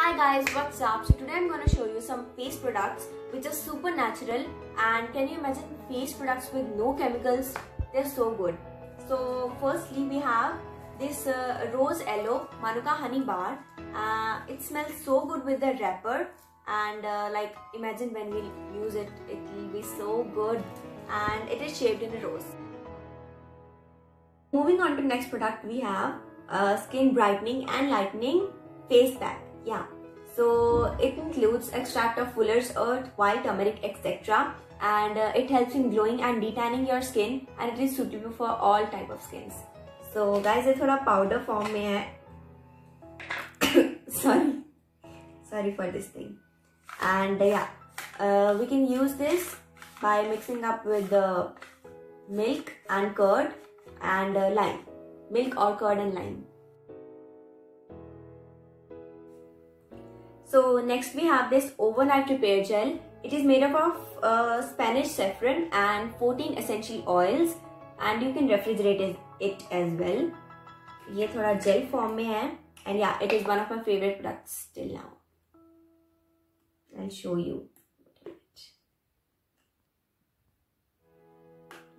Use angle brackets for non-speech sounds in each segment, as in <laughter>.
Hi guys, what's up? So today I'm going to show you some face products which are super natural and can you imagine face products with no chemicals? They're so good. So firstly we have this uh, Rose Aloe Manuka Honey Bar. Uh, it smells so good with the wrapper and uh, like imagine when we use it, it will be so good and it is shaped in a rose. Moving on to the next product we have uh, Skin Brightening and Lightening Face Pack yeah so it includes extract of fuller's earth white turmeric etc and uh, it helps in glowing and detanning your skin and it is suitable for all type of skins so guys ये थोड़ा powder form में है <coughs> sorry sorry for this thing and uh, yeah uh, we can use this by mixing up with the milk and curd and uh, lime milk or curd and lime So next we have this overnight repair gel. It is made up of uh, Spanish saffron and 14 essential oils and you can refrigerate it as well. ये थोड़ा gel form में है and yeah it is one of my favorite products till now. I'll show you.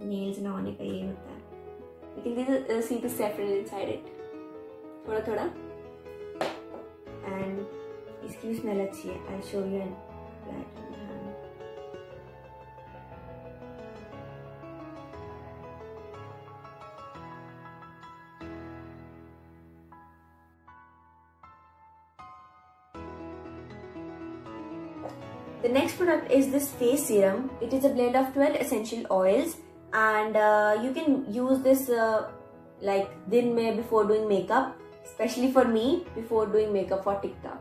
Nails ना होने का ये होता है. You can uh, see the saffron inside it. थोड़ा थोड़ा and seasonality and children like um, The next product is this face serum. It is a blend of 12 essential oils and uh, you can use this uh, like din mein before doing makeup especially for me before doing makeup for TikTok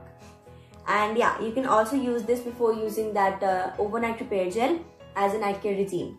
and yeah you can also use this before using that uh, overnight repair gel as a night care regime